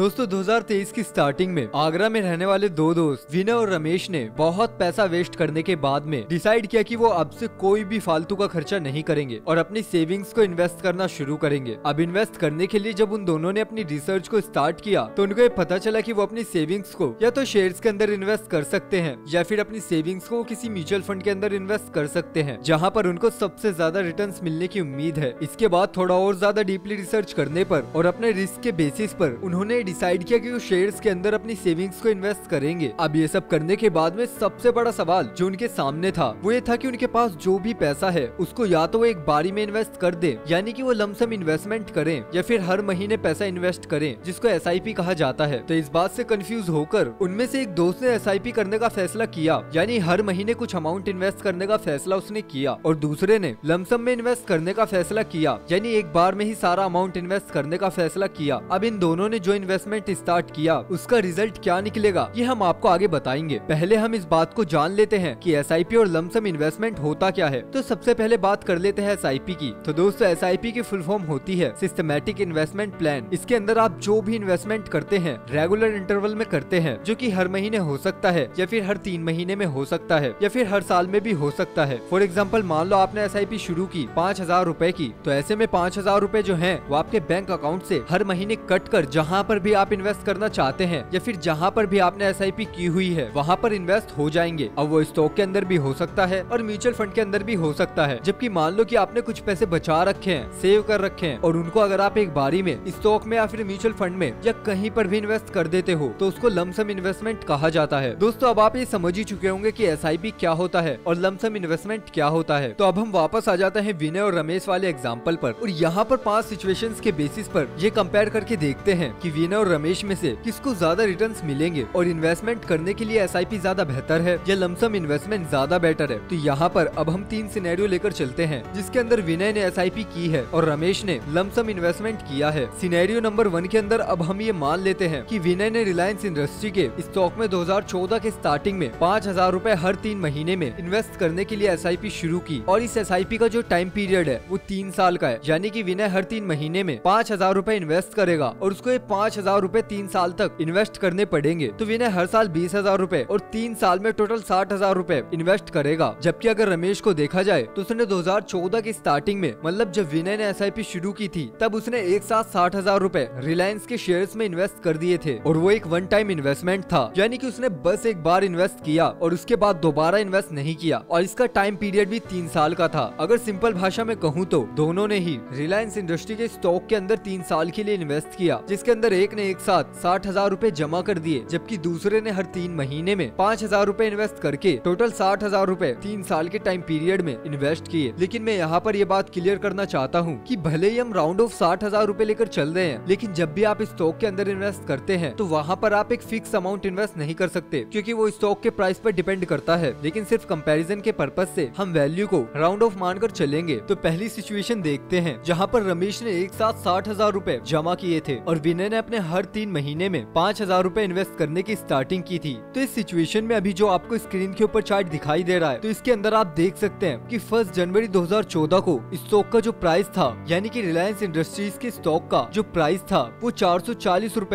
दोस्तों 2023 की स्टार्टिंग में आगरा में रहने वाले दो दोस्त, विनय और रमेश ने बहुत पैसा वेस्ट करने के बाद में डिसाइड किया कि वो अब से कोई भी फालतू का खर्चा नहीं करेंगे और अपनी सेविंग्स को इन्वेस्ट करना शुरू करेंगे। अब इन्वेस्ट करने के लिए जब उन दोनों ने अपनी रिसर्च को स्टार्ट किया तो उनको ये पता चला की वो अपनी सेविंग्स को या तो शेयर के अंदर इन्वेस्ट कर सकते हैं, या फिर अपनी सेविंग्स को किसी म्यूचुअल फंड के अंदर इन्वेस्ट कर सकते हैं, जहाँ पर उनको सबसे ज़्यादा रिटर्न मिलने की उम्मीद है। इसके बाद थोड़ा और ज़्यादा डीपली रिसर्च करने पर और अपने रिस्क के बेसिस पर उन्होंने डिसाइड किया कि वो शेयर्स के अंदर अपनी सेविंग्स को इन्वेस्ट करेंगे। अब ये सब करने के बाद में सबसे बड़ा सवाल जो उनके सामने था, वो ये था कि उनके पास जो भी पैसा है, उसको या तो वो एक बारी में इन्वेस्ट कर दे, यानी कि वो लमसम इन्वेस्टमेंट करें, या फिर हर महीने पैसा इन्वेस्ट करें, जिसको एसआईपी कहा जाता है। तो इस बात से कंफ्यूज होकर उनमें से एक दोस्त ने एसआईपी करने का फैसला किया, यानी हर महीने कुछ अमाउंट इन्वेस्ट करने का फैसला उसने किया, और दूसरे ने लमसम में इन्वेस्ट करने का फैसला किया, यानी एक बार में ही सारा अमाउंट इन्वेस्ट करने का फैसला किया। अब इन दोनों ने जो इन्वेस्टमेंट स्टार्ट किया, उसका रिज़ल्ट क्या निकलेगा, ये हम आपको आगे बताएँगे। पहले हम इस बात को जान लेते हैं कि एस और लमसम इन्वेस्टमेंट होता क्या है। तो सबसे पहले बात कर लेते हैं एस की। तो दोस्तों एसआईपी की फुल फॉर्म होती है सिस्टमेटिक इन्वेस्टमेंट प्लान इसके अंदर आप जो भी इन्वेस्टमेंट करते हैं रेगुलर इंटरवल में करते हैं, जो की हर महीने हो सकता है, या फिर हर तीन महीने में हो सकता है, या फिर हर साल में भी हो सकता है। फॉर एग्ज़ाम्पल मान लो आपने एसआईपी शुरू की पाँच हज़ार रूपए की तो ऐसे में पाँच हज़ार रूपए जो है, वो आपके बैंक अकाउंट से हर महीने कट कर जहाँ पर भी आप इन्वेस्ट करना चाहते हैं, या फिर जहाँ पर भी आपने एसआईपी की हुई है, वहाँ पर इन्वेस्ट हो जाएँगे। अब वो स्टॉक के अंदर भी हो सकता है और म्यूचुअल फंड के अंदर भी हो सकता है। जबकि मान लो की आपने कुछ पैसे बचा रखे हैं सेव कर रखे हैं, और उनको अगर आप एक बारी में स्टॉक में या फिर म्यूचुअल फंड में या कहीं पर भी इन्वेस्ट कर देते हो तो उसको लमसम इन्वेस्टमेंट कहा जाता है। दोस्तों, अब आप ये समझ ही चुके होंगे की एस क्या होता है और लमसम इन्वेस्टमेंट क्या होता है। तो अब हम वापस आ जाते हैं विनय और रमेश वाले एग्ज़ाम्पल पर, और यहाँ पर पाँच सिचुएशन के बेसिस पर ये कंपेयर करके देखते हैं कि विनय और रमेश में से किसको ज़्यादा रिटर्न मिलेंगे? और इन्वेस्टमेंट करने के लिए एसआईपी ज़्यादा बेहतर है या लमसम इन्वेस्टमेंट ज़्यादा बेटर है? तो यहाँ पर अब हम तीन सिनेरियो लेकर चलते हैं, जिसके अंदर विनय ने एसआईपी की है और रमेश ने लमसम इन्वेस्टमेंट किया है। सिनेरियो नंबर वन के अंदर अब हम ये मान लेते हैं की विनय ने रिलायंस इंडस्ट्री के स्टॉक में 2014 के स्टार्टिंग में पाँच हज़ार रूपए हर तीन महीने में इन्वेस्ट करने के लिए एसआईपी शुरू की। और इस एसआईपी का जो टाइम पीरियड है, वो तीन साल का है। यानी कि विनय हर तीन महीने में पाँच हज़ार रूपए इन्वेस्ट करेगा और उसको ये पाँच हज़ार रूपए तीन साल तक इन्वेस्ट करने पड़ेंगे। तो विनय हर साल बीस हज़ार रूपए और तीन साल में टोटल साठ हज़ार रूपए इन्वेस्ट करेगा। जबकि अगर रमेश को देखा जाए तो उसने 2014 की स्टार्टिंग में मतलब जब विनय ने एसआईपी शुरू की थी, तब उसने एक साथ साठ हज़ार रूपए रिलायंस के शेयर में इन्वेस्ट कर दिए थे और वो एक वन टाइम इन्वेस्टमेंट था। यानी की उसने बस एक बार इन्वेस्ट किया और उसके बाद दोबारा इन्वेस्ट नहीं किया। और इसका टाइम पीरियड भी तीन साल का था। अगर सिंपल भाषा में कहूँ तो दोनों ने ही रिलायंस इंडस्ट्री के स्टॉक के अंदर तीन साल के लिए इन्वेस्ट किया, जिसके अंदर एक ने एक साथ साठ हज़ार रूपए जमा कर दिए, जबकि दूसरे ने हर तीन महीने में पाँच हज़ार रूपए इन्वेस्ट करके टोटल साठ हज़ार रूपए तीन साल के टाइम पीरियड में इन्वेस्ट किए। लेकिन मैं यहाँ पर ये बात क्लियर करना चाहता हूँ कि भले ही हम राउंड ऑफ़ साठ हज़ार रूपए लेकर चल रहे हैं, लेकिन जब भी आप स्टॉक के अंदर इन्वेस्ट करते हैं तो वहाँ पर आप एक फिक्स अमाउंट इन्वेस्ट नहीं कर सकते, क्यूँकी वो स्टॉक के प्राइस पर डिपेंड करता है। लेकिन सिर्फ़ कंपैरिजन के पर्पज ऐसी हम वैल्यू को राउंड ऑफ़ मानकर चलेंगे। तो पहली सिचुएशन देखते हैं, जहाँ पर रमेश ने एक साथ साठ हज़ार रूपए जमा किए थे, और विनय ने अपने हर तीन महीने में पाँच हज़ार रूपए इन्वेस्ट करने की स्टार्टिंग की थी। तो इस सिचुएशन में अभी जो आपको स्क्रीन के ऊपर चार्ट दिखाई दे रहा है तो इसके अंदर आप देख सकते हैं कि फ़र्स्ट जनवरी 2014 को स्टॉक का जो प्राइस था, यानी कि रिलायंस इंडस्ट्रीज़ के स्टॉक का जो प्राइस था, वो चार सौ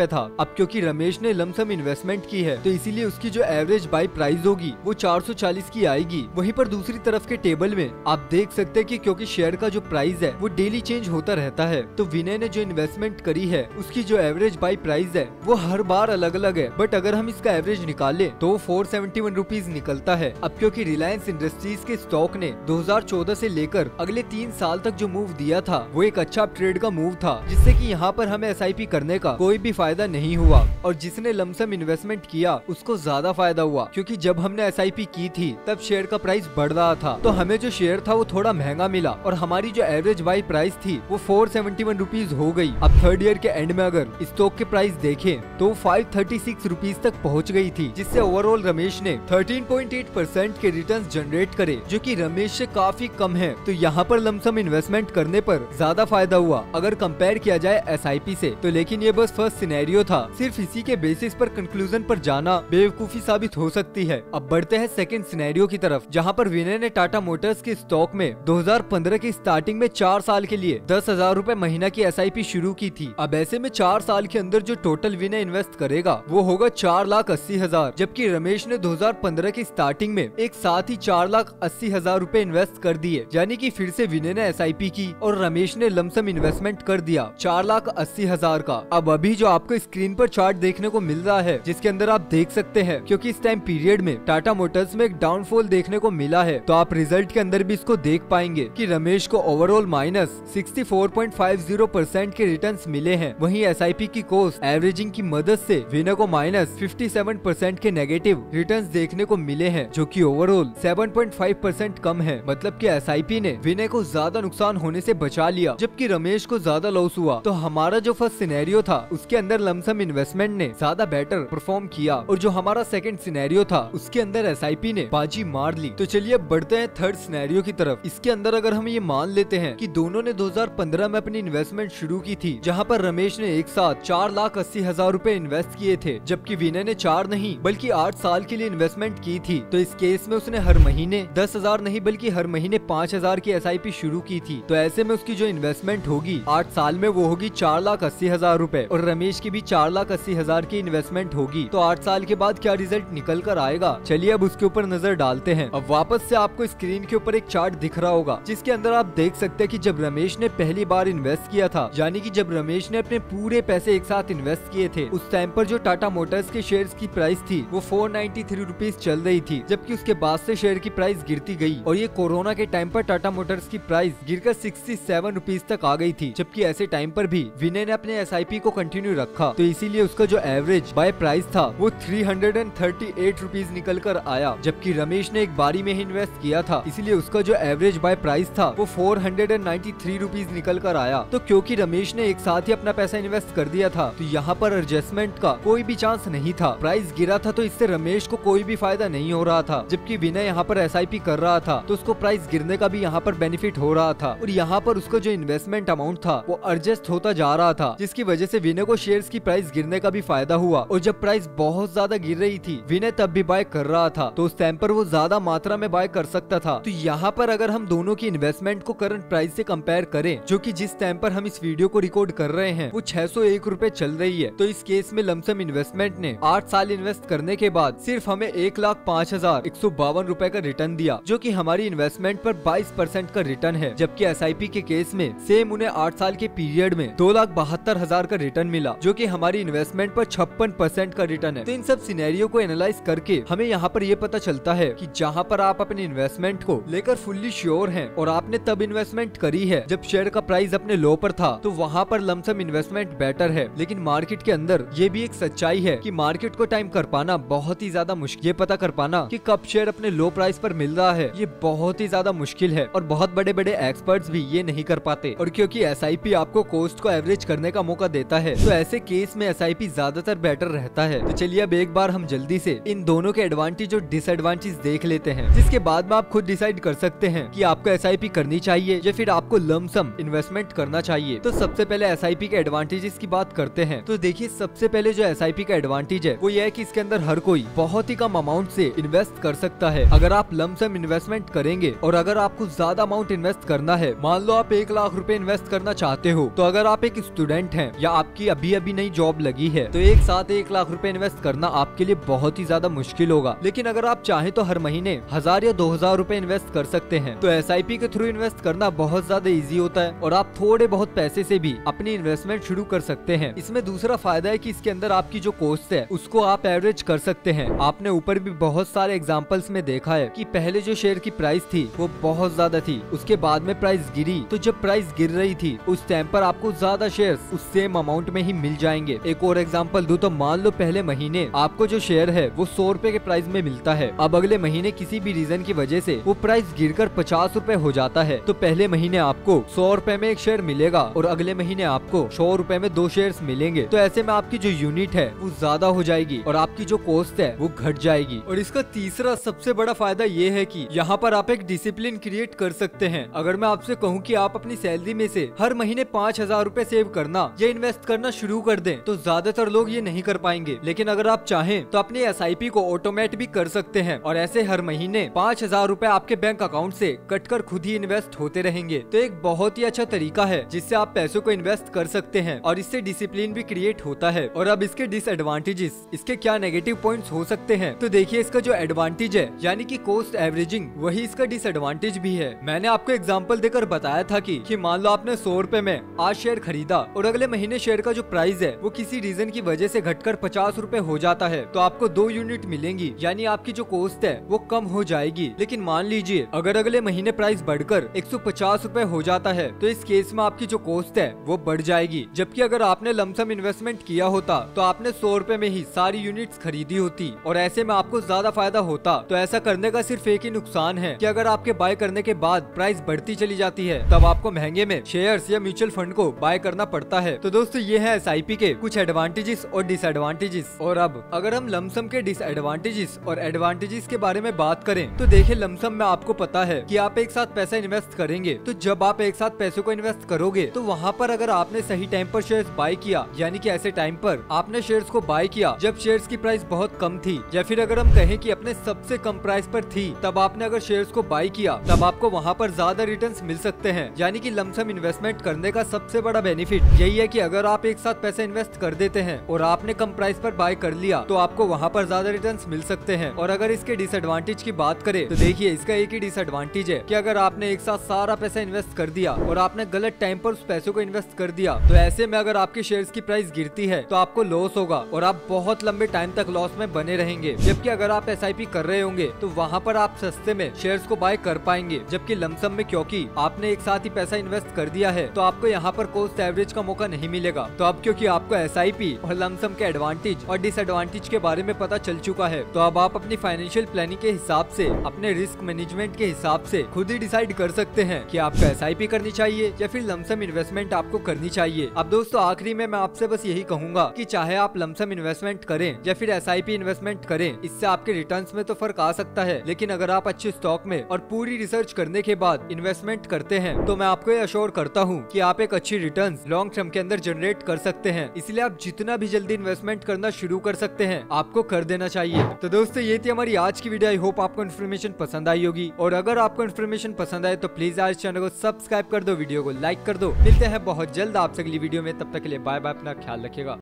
था। अब क्योंकि रमेश ने लमसम इन्वेस्टमेंट की है तो इसीलिए उसकी जो एवरेज बाई प्राइस होगी, वो चार सौ चालीस की आएगी। वही पर दूसरी तरफ़ के टेबल में आप देख सकते हैं की क्योंकि शेयर का जो प्राइस है, वो डेली चेंज होता रहता है। तो विनय ने जो इन्वेस्टमेंट करी है, उसकी जो एवरेज बाई प्राइस है, वो हर बार अलग अलग है। बट अगर हम इसका एवरेज निकाले तो फोर सेवेंटी वन रूपीज निकलता है। अब क्योंकि रिलायंस इंडस्ट्रीज़ के स्टॉक ने 2014 से लेकर अगले तीन साल तक जो मूव दिया था, वो एक अच्छा ट्रेड का मूव था, जिससे कि यहाँ पर हमें एसआईपी करने का कोई भी फ़ायदा नहीं हुआ। और जिसने लमसम इन्वेस्टमेंट किया, उसको ज़्यादा फ़ायदा हुआ। क्योंकि जब हमने एस की थी, तब शेयर का प्राइस बढ़ रहा था। तो हमें जो शेयर था, वो थोड़ा महँगा मिला। और हमारी जो एवरेज बाई प्राइस थी, वो फोर सेवेंटी हो गई। अब थर्ड ईयर के एंड में अगर स्टॉक के प्राइस देखें तो फाइव थर्टी सिक्स रूपीज तक पहुँच गई थी, जिससे ओवरऑल रमेश ने थर्टीन पॉइंट एट परसेंट के रिटर्न जनरेट करे, जो की रमेश से काफ़ी कम है। तो यहाँ पर लमसम इन्वेस्टमेंट करने पर ज़्यादा फ़ायदा हुआ, अगर कंपेयर किया जाए एसआईपी से। तो लेकिन ये बस फ़र्स्ट सिनेरियो था। सिर्फ़ इसी के बेसिस पर कंक्लूजन पर जाना बेवकूफ़ी साबित हो सकती है। अब बढ़ते हैं सेकंड सिनेरियो की तरफ़, जहाँ पर विनय ने टाटा मोटर्स के स्टॉक में 2015 की स्टार्टिंग में चार साल के लिए दस हज़ार रूपए महीना की एसआईपी शुरू की थी। अब ऐसे में चार साल के अंदर जो टोटल विनय इन्वेस्ट करेगा, वो होगा चार लाख अस्सी हज़ार। जबकि रमेश ने 2015 की स्टार्टिंग में एक साथ ही चार लाख अस्सी हज़ार रूपए इन्वेस्ट कर दिए, यानी कि फिर से विनय ने एसआईपी की और रमेश ने लमसम इन्वेस्टमेंट कर दिया चार लाख अस्सी हज़ार का। अब अभी जो आपको स्क्रीन पर चार्ट देखने को मिल रहा है, जिसके अंदर आप देख सकते हैं, क्योंकि इस टाइम पीरियड में टाटा मोटर्स में एक डाउनफॉल देखने को मिला है तो आप रिज़ल्ट के अंदर भी इसको देख पाएँगे कि रमेश को ओवरऑल माइनस 64.50 परसेंट के रिटर्न मिले हैं। वहीं एस की कोस्ट एवरेजिंग की मदद से विनय को माइनस 57 परसेंट के नेगेटिव रिटर्न देखने को मिले हैं, जो कि ओवरऑल 7.5 परसेंट कम है। मतलब कि एसआईपी ने विनय को ज़्यादा नुकसान होने से बचा लिया, जबकि रमेश को ज़्यादा लॉस हुआ। तो हमारा जो फ़र्स्ट सिनेरियो था, उसके अंदर लमसम इन्वेस्टमेंट ने ज़्यादा बेटर परफॉर्म किया, और जो हमारा सेकंड सिनेरियो था, उसके अंदर एसआईपी ने बाजी मार ली। तो चलिए बढ़ते हैं थर्ड सिनेरियो की तरफ़। इसके अंदर अगर हम ये मान लेते हैं कि दोनों ने 2015 में अपनी इन्वेस्टमेंट शुरू की थी, जहाँ पर रमेश ने एक साथ चार लाख अस्सी हज़ार रूपए इन्वेस्ट किए थे, जबकि विनय ने चार नहीं, बल्कि आठ साल के लिए इन्वेस्टमेंट की थी। तो इस केस में उसने हर महीने दस हज़ार नहीं, बल्कि हर महीने पाँच हज़ार की एसआईपी शुरू की थी। तो ऐसे में उसकी जो इन्वेस्टमेंट होगी, आठ साल में वो होगी चार लाख अस्सी हज़ार रूपए। और रमेश की भी चार लाख अस्सी हज़ार की इन्वेस्टमेंट होगी। तो आठ साल के बाद क्या रिज़ल्ट निकल कर आएगा? चलिए अब उसके ऊपर नज़र डालते हैं। अब वापस से आपको स्क्रीन के ऊपर एक चार्ट दिख रहा होगा, जिसके अंदर आप देख सकते हैं कि जब रमेश ने पहली बार इन्वेस्ट किया था, यानी कि जब रमेश ने अपने पूरे पैसे एक साथ इन्वेस्ट किए थे। उस टाइम पर जो टाटा मोटर्स के शेयर्स की प्राइस थी, वो फोर नाइन्टी थ्री रुपीज़ चल रही थी, जबकि उसके बाद से शेयर की प्राइस गिरती गई। और ये कोरोना के टाइम पर टाटा मोटर्स की प्राइस गिरकर सिक्सटी सेवन रुपीज़ तक आ गई थी, जबकि ऐसे टाइम पर भी विनय ने अपने एसआईपी को कंटिन्यू रखा। तो इसीलिए उसका जो एवरेज बाय प्राइस था, वो three hundred and thirty eight निकल कर आया, जबकि रमेश ने एक बारी में ही इन्वेस्ट किया था। इसीलिए उसका जो एवरेज बाय प्राइस था, वो four hundred and ninety three निकल कर आया। तो क्योंकि रमेश ने एक साथ ही अपना पैसा इन्वेस्ट कर दिया था। तो यहाँ पर एडजस्टमेंट का कोई भी चांस नहीं था। प्राइस गिरा था तो इससे रमेश को कोई भी फ़ायदा नहीं हो रहा था, जबकि विनय यहाँ पर एसआईपी कर रहा था तो उसको प्राइस गिरने का भी यहाँ पर बेनिफिट हो रहा था। और यहाँ पर उसका जो इन्वेस्टमेंट अमाउंट था, वो एडजस्ट होता जा रहा था, जिसकी वजह से विनय को शेयर की प्राइस गिरने का भी फ़ायदा हुआ। और जब प्राइस बहुत ज़्यादा गिर रही थी, विनय तब भी बाय कर रहा था तो उस टाइम पर वो ज़्यादा मात्रा में बाय कर सकता था। तो यहाँ पर अगर हम दोनों की इन्वेस्टमेंट को करंट प्राइस से कंपेयर करें, जो कि जिस टाइम पर हम इस वीडियो को रिकॉर्ड कर रहे हैं, वो छह सौ एक रूपए चल रही है। तो इस केस में लमसम इन्वेस्टमेंट ने आठ साल इन्वेस्ट करने के बाद सिर्फ़ हमें एक लाख पाँच हज़ार एक सौ बावन रूपए का रिटर्न दिया, जो की हमारी इन्वेस्टमेंट पर बाईस परसेंट का रिटर्न है। जबकि एस आई पी के केस में सेम उन्हें आठ साल के पीरियड में दो लाख बहत्तर हज़ार का रिटर्न मिला, जो कि हमारी इन्वेस्टमेंट पर छप्पन परसेंट का रिटर्न है। तो इन सब सिनेरियो को एनालाइज करके हमें यहाँ पर ये पता चलता है कि जहाँ पर आप अपने इन्वेस्टमेंट को लेकर फुल्ली श्योर हैं और आपने तब इन्वेस्टमेंट करी है जब शेयर का प्राइस अपने लो पर था तो वहाँ पर लमसम इन्वेस्टमेंट बेटर है। लेकिन मार्केट के अंदर ये भी एक सच्चाई है की मार्केट को टाइम कर पाना बहुत ही ज़्यादा मुश्किल पता कर पाना की कब शेयर अपने लो प्राइस पर मिल रहा है, ये बहुत ही ज़्यादा मुश्किल है और बहुत बड़े बड़े एक्सपर्ट्स भी ये नहीं कर पाते। और क्योंकि एसआईपी आपको कोस्ट को एवरेज करने का मौका देता है तो ऐसे केस में एसआईपी ज़्यादातर बेटर रहता है। तो चलिए अब एक बार हम जल्दी ऐसी इन दोनों के एडवांटेज और डिसएडवांटेज देख लेते हैं, जिसके बाद में आप खुद डिसाइड कर सकते हैं की आपको एसआईपी करनी चाहिए या फिर आपको लमसम इन्वेस्टमेंट करना चाहिए। तो सबसे पहले एसआईपी के एडवांटेजेस की बात करते हैं। तो देखिए, सबसे पहले जो एसआईपी का एडवांटेज है, वो ये है की इसके अंदर हर कोई बहुत ही कम अमाउंट से इन्वेस्ट कर सकता है। अगर आप लमसम इन्वेस्टमेंट करेंगे और अगर आपको ज़्यादा अमाउंट इन्वेस्ट करना है, मान लो आप एक लाख रूपए इन्वेस्ट करना चाहते हो तो अगर आप एक स्टूडेंट है या आपकी अभी अभी नई जॉब लगी है तो एक साथ एक लाख रूपए इन्वेस्ट करना आपके लिए बहुत ही ज़्यादा मुश्किल होगा। लेकिन अगर आप चाहें तो हर महीने हज़ार या दो हज़ार रूपए इन्वेस्ट कर सकते हैं। तो एसआईपी के थ्रू इन्वेस्ट करना बहुत ज़्यादा इजी होता है और आप थोड़े बहुत पैसे से भी अपनी इन्वेस्टमेंट शुरू कर सकते हैं। इसमें दूसरा फ़ायदा है कि इसके अंदर आपकी जो कोस्ट है, उसको आप एवरेज कर सकते हैं। आपने ऊपर भी बहुत सारे एग्जाम्पल्स में देखा है की पहले जो शेयर की प्राइस थी, वो बहुत ज़्यादा थी। उसके बाद में प्राइस गिरी। तो जब प्राइस गिर रही थी, उस टाइम पर आपको ज़्यादा शेयर उस सेम अमाउंट में ही मिल जाएँगे। एक और एग्ज़ाम्पल दू तो मान लो पहले महीने आपको जो शेयर है, वो सौ रूपए के प्राइस में मिलता है। अब अगले महीने किसी भी रीजन की वजह से वो प्राइस गिरकर पचास रूपए हो जाता है। तो पहले महीने आपको सौ रूपए में एक शेयर मिलेगा और अगले महीने आपको सौ रूपए में दो शेयर मिलेंगे तो ऐसे में आपकी जो यूनिट है, वो ज़्यादा हो जाएगी और आपकी जो कॉस्ट है, वो घट जाएगी। और इसका तीसरा सबसे बड़ा फ़ायदा ये है की यहाँ पर आप एक डिसिप्लिन क्रिएट कर सकते हैं। अगर मैं आपसे कहूँ की आप अपनी सैलरी में से हर महीने पाँच हज़ार रूपए सेव करना या इन्वेस्ट करना शुरू कर दें तो ज़्यादातर लोग ये नहीं कर पाएँगे। लेकिन अगर आप चाहें तो अपनी एस को ऑटोमेट भी कर सकते हैं और ऐसे हर महीने पाँच हज़ार रूपए आपके बैंक अकाउंट से कटकर खुद ही इन्वेस्ट होते रहेंगे। तो एक बहुत ही अच्छा तरीका है जिससे आप पैसों को इन्वेस्ट कर सकते हैं और इससे डिसिप्लिन भी क्रिएट होता है। और अब इसके डिसएडवांटेजेस इसके क्या नेगेटिव पॉइंट्स हो सकते हैं? तो देखिए इसका जो एडवांटेज है यानी कि कोस्ट एवरेजिंग वही इसका डिसएडवांटेज भी है। मैंने आपको एग्ज़ाम्पल देकर बताया था कि, मान लो आपने सौ रूपए में आज शेयर खरीदा और अगले महीने शेयर का जो प्राइस है वो किसी रीजन की वजह से घटकर पचास रूपए हो जाता है तो आपको दो यूनिट मिलेंगी। यानी आपकी जो कोस्ट है वो कम हो जाएगी। लेकिन मान लीजिए अगर अगले महीने प्राइस बढ़कर एक सौ हो जाता है तो इस केस में आपकी जो कोस्ट है वो बढ़ जाएगी। जबकि अगर आपने लमसम इन्वेस्टमेंट किया होता तो आपने सौ रूपए में ही सारी यूनिट्स खरीदी होती, और ऐसे में आपको ज़्यादा फ़ायदा होता। तो ऐसा करने का सिर्फ़ एक ही नुकसान है कि अगर आपके बाय करने के बाद प्राइस बढ़ती चली जाती है, तब आपको महँगे में शेयर्स या म्यूचुअल फंड को बाय करना पड़ता है। तो दोस्तों, ये है एसआईपी के कुछ एडवांटेजेस और डिसएडवांटेजेस और अब, अगर हम लमसम के डिसएडवांटेजेस और एडवांटेजेस के बारे में बात करें तो देखिए लमसम में आपको पता है कि आप एक साथ पैसा इन्वेस्ट करेंगे। तो जब आप एक साथ पैसों को इन्वेस्ट करोगे तो वहाँ पर अगर आपने सही टाइम पर शेयर बाय किया, यानी कि ऐसे टाइम पर आपने शेयर्स को बाय किया, जब शेयर्स की प्राइस बहुत कम थी, या फिर अगर हम कहें कि अपने सबसे कम प्राइस पर थी, तब आपने अगर शेयर्स को बाय किया, तब आपको वहाँ पर ज़्यादा रिटर्न मिल सकते हैं, यानी कि लमसम इन्वेस्टमेंट करने का सबसे बड़ा बेनिफिट यही है कि अगर आप एक साथ पैसे इन्वेस्ट कर देते हैं, और आपने कम प्राइस पर बाय कर लिया तो आपको वहाँ पर ज़्यादा रिटर्न मिल सकते हैं। और अगर इसके डिसएडवांटेज की बात करें तो देखिए, इसका एक ही डिसएडवांटेज है की अगर आपने एक साथ सारा पैसा इन्वेस्ट कर दिया, और आपने गलत टाइम पर उस पैसों को इन्वेस्ट कर दिया तो ऐसे में अगर आपके शेयर की प्राइस गिरती है तो आपको लॉस होगा और आप बहुत लंबे टाइम तक लॉस में बने रहेंगे। जबकि अगर आप एसआईपी कर रहे होंगे तो वहाँ पर आप सस्ते में शेयर्स को बाय कर पाएँगे, जबकि लमसम में क्योंकि आपने एक साथ ही पैसा इन्वेस्ट कर दिया है तो आपको यहाँ पर कोस्ट एवरेज का मौका नहीं मिलेगा। तो अब क्योंकि आपको एसआईपी और लमसम के एडवांटेज और डिसएडवांटेज के बारे में पता चल चुका है तो अब आप अपनी फाइनेंशियल प्लानिंग के हिसाब से, अपने रिस्क मैनेजमेंट के हिसाब से खुद ही डिसाइड कर सकते हैं कि आपको एसआईपी करनी चाहिए या फिर लमसम इन्वेस्टमेंट आपको करनी चाहिए। अब दोस्तों, आखिरी में मैं आपसे बस यही कहूँगा कि चाहे आप लमसम इन्वेस्टमेंट करें या फिर एसआईपी इन्वेस्टमेंट करें, इससे आपके रिटर्न्स में तो फ़र्क आ सकता है। लेकिन अगर आप अच्छे स्टॉक में और पूरी रिसर्च करने के बाद इन्वेस्टमेंट करते हैं तो मैं आपको अश्योर करता हूँ की आप एक अच्छी रिटर्न लॉन्ग टर्म के अंदर जनरेट कर सकते हैं। इसलिए आप जितना भी जल्दी इन्वेस्टमेंट करना शुरू कर सकते हैं, आपको कर देना चाहिए। तो दोस्तों, ये थी हमारी आज की वीडियो आई होप आपको इन्फॉर्मेशन पसंद आई होगी। और अगर आपको इन्फॉर्मेशन पसंद आए तो प्लीज़ आज चैनल को सब्सक्राइब कर दो वीडियो को लाइक कर दो। मिलते हैं बहुत जल्द आपसे अगली वीडियो में। तब तक के लिए बाय बाय अपना ख्याल रखेगा